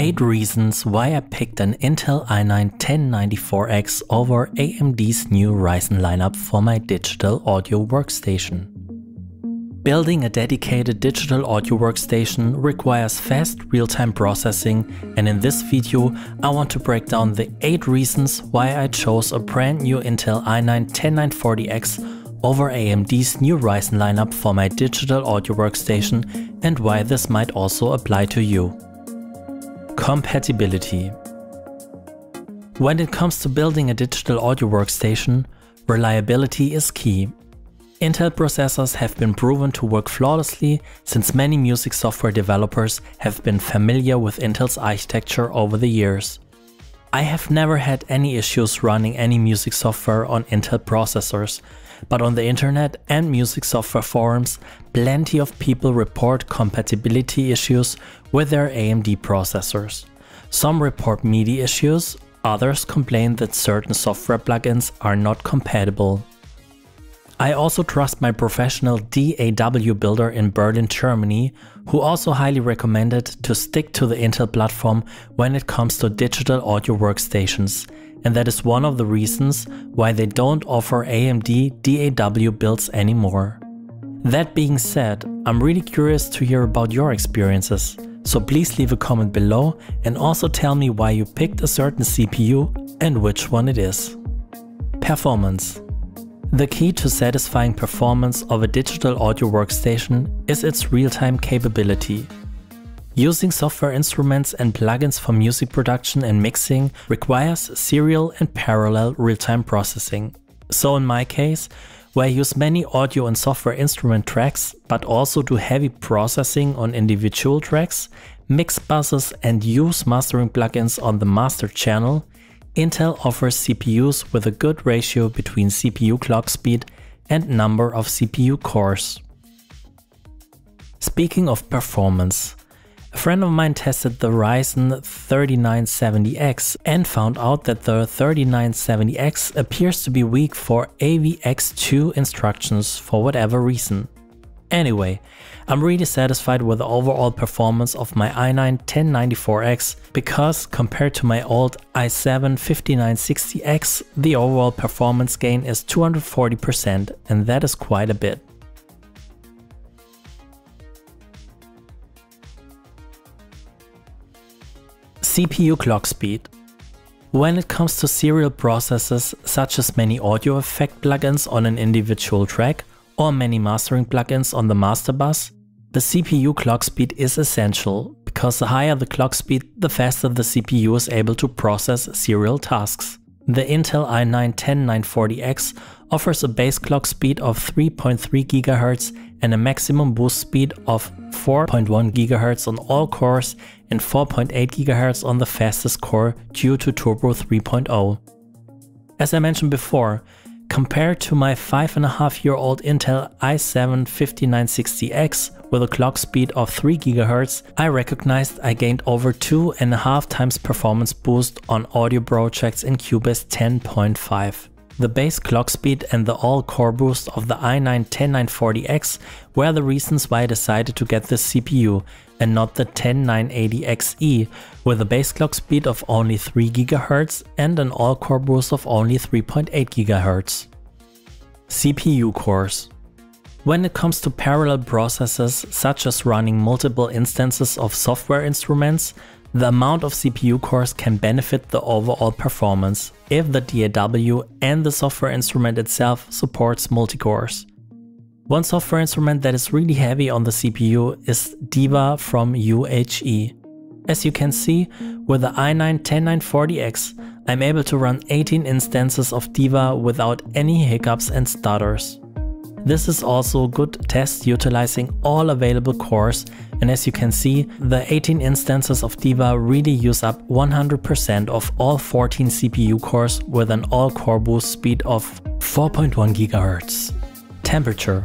8 reasons why I picked an Intel i9 10940X over AMD's new Ryzen lineup for my digital audio workstation. Building a dedicated digital audio workstation requires fast real-time processing and in this video I want to break down the 8 reasons why I chose a brand new Intel i9 10940X over AMD's new Ryzen lineup for my digital audio workstation and why this might also apply to you. Compatibility When it comes to building a digital audio workstation, reliability is key Intel processors have been proven to work flawlessly since many music software developers have been familiar with Intel's architecture over the years. I have never had any issues running any music software on Intel processors, but on the internet and music software forums, plenty of people report compatibility issues with their AMD processors. Some report MIDI issues, others complain that certain software plugins are not compatible. I also trust my professional DAW builder in Berlin, Germany, who also highly recommended to stick to the Intel platform when it comes to digital audio workstations, and that is one of the reasons why they don't offer AMD DAW builds anymore. That being said, I'm really curious to hear about your experiences, so please leave a comment below and also tell me why you picked a certain CPU and which one it is. Performance the key to satisfying performance of a digital audio workstation is its real-time capability. Using software instruments and plugins for music production and mixing requires serial and parallel real-time processing. So in my case, where I use many audio and software instrument tracks, but also do heavy processing on individual tracks, mix buses and use mastering plugins on the master channel, Intel offers CPUs with a good ratio between CPU clock speed and number of CPU cores. Speaking of performance, a friend of mine tested the Ryzen 3970X and found out that the 3970X appears to be weak for AVX2 instructions for whatever reason. Anyway, I'm really satisfied with the overall performance of my i9 10940X because compared to my old i7 5960X, the overall performance gain is 240% and that is quite a bit. CPU clock speed. When it comes to serial processes such as many audio effect plugins on an individual track, or many mastering plugins on the master bus, the CPU clock speed is essential, because the higher the clock speed, the faster the CPU is able to process serial tasks. The Intel i9 10940X offers a base clock speed of 3.3 GHz and a maximum boost speed of 4.1 GHz on all cores and 4.8 GHz on the fastest core due to Turbo 3.0. As I mentioned before, Compared to my 5.5 year old Intel i7 5960X with a clock speed of 3 GHz, I recognized I gained over 2.5 times performance boost on audio projects in Cubase 10.5. The base clock speed and the all-core boost of the i9 10940X were the reasons why I decided to get this CPU and not the 10980XE with a base clock speed of only 3 GHz and an all-core boost of only 3.8 GHz. CPU cores when it comes to parallel processes, such as running multiple instances of software instruments, the amount of CPU cores can benefit the overall performance if the DAW and the software instrument itself supports multi-cores. One software instrument that is really heavy on the CPU is Diva from UHE. As you can see, with the i9 10940X, I'm able to run 18 instances of Diva without any hiccups and stutters. This is also a good test utilizing all available cores and as you can see, the 18 instances of Diva really use up 100% of all 14 CPU cores with an all-core boost speed of 4.1 GHz. Temperature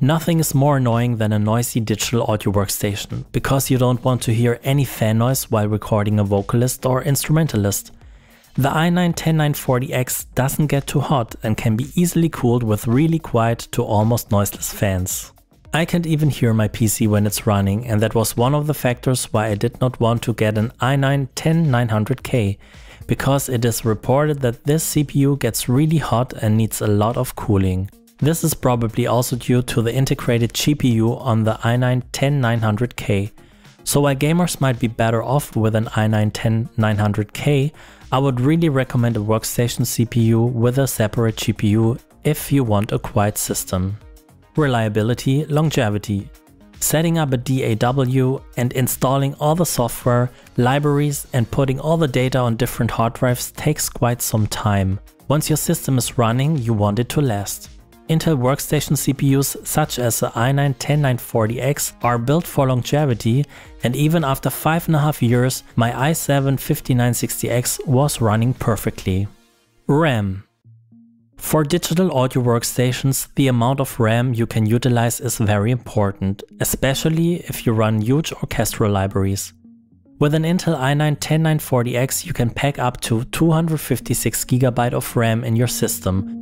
Nothing is more annoying than a noisy digital audio workstation, because you don't want to hear any fan noise while recording a vocalist or instrumentalist. The i9 10940X doesn't get too hot and can be easily cooled with really quiet to almost noiseless fans. I can't even hear my PC when it's running and that was one of the factors why I did not want to get an i9 10900K because it is reported that this CPU gets really hot and needs a lot of cooling. This is probably also due to the integrated GPU on the i9 10900K. So while gamers might be better off with an i9 10900K, I would really recommend a workstation CPU with a separate GPU if you want a quiet system. Reliability, longevity. Setting up a DAW and installing all the software, libraries and putting all the data on different hard drives takes quite some time. Once your system is running, you want it to last. Intel workstation CPUs such as the i9-10940X are built for longevity and even after 5.5 years my i7-5960X was running perfectly. RAM For digital audio workstations the amount of RAM you can utilize is very important, especially if you run huge orchestral libraries. With an Intel i9-10940X you can pack up to 256GB of RAM in your system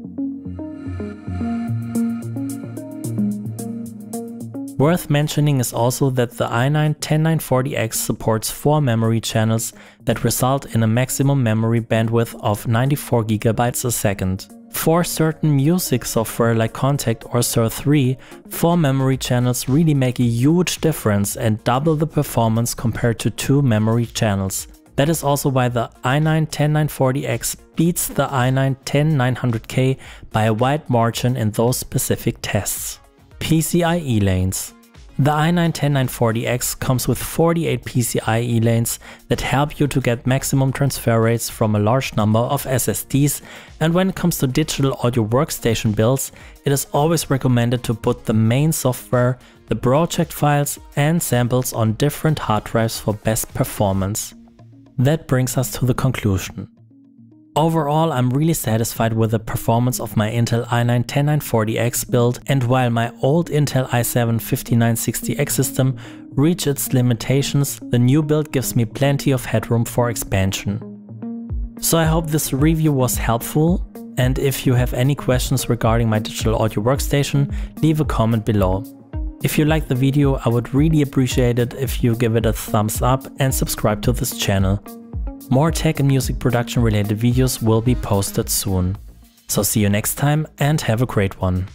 Worth mentioning is also that the i9-10940X supports 4 memory channels that result in a maximum memory bandwidth of 94GB a second. For certain music software like Kontakt or Sur 3, 4 memory channels really make a huge difference and double the performance compared to 2 memory channels. That is also why the i9-10940X beats the i9-10900K by a wide margin in those specific tests. PCIe lanes. The i9-10940X comes with 48 PCIe lanes that help you to get maximum transfer rates from a large number of SSDs and when it comes to digital audio workstation builds, it is always recommended to put the main software, the project files and samples on different hard drives for best performance. That brings us to the conclusion. Overall, I'm really satisfied with the performance of my Intel i9-10940X build and while my old Intel i7-5960X system reached its limitations, the new build gives me plenty of headroom for expansion. So I hope this review was helpful and if you have any questions regarding my digital audio workstation, leave a comment below. If you liked the video, I would really appreciate it if you give it a thumbs up and subscribe to this channel. More tech and music production related videos will be posted soon. So see you next time and have a great one.